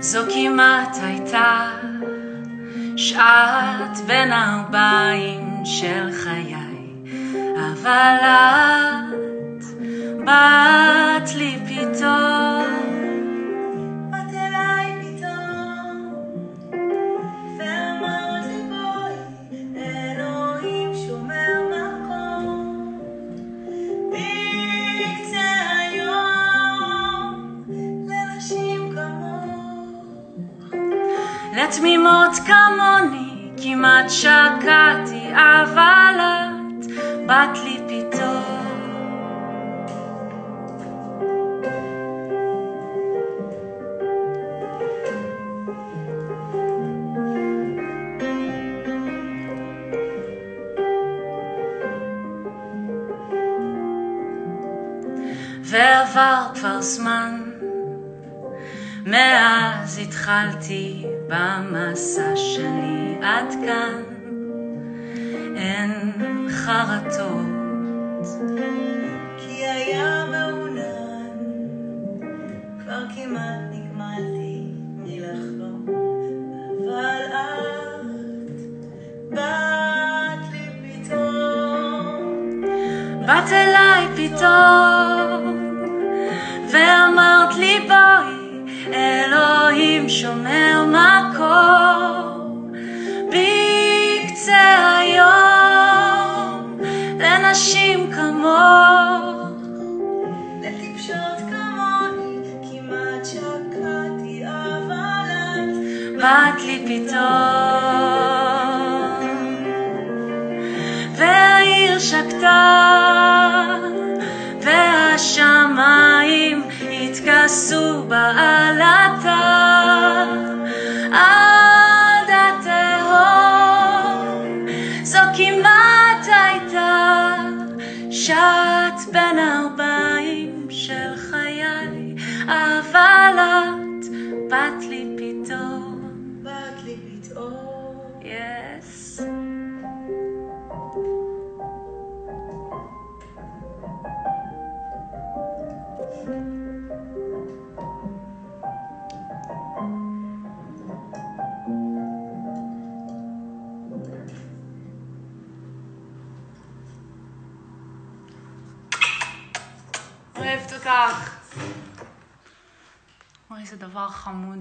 זו כמעט הייתה שעת בין ארבעים של חיי, אבל את באת לי ב... לתמימות כמוני כמעט שקעתי, אבל את באת לי פתאום. ועבר כבר זמן מאז התחלתי במסע שלי עד כאן. אין חרטות כי היה מעונן, כבר כמעט נגמלתי מלחלום, אבל את באת לי פתאום. באת אליי פתאום לנשים כמוך. לטיפשות כמוני, כמעט שקעתי, אבל את באת לי פתאום. והעיר שקטה והשמיים התכסו בעלתה שעת בין ארבעים של חיי אבל את באת לי פתאום באת לי פתאום. אוהבת אותך. אוי, איזה דבר חמוד.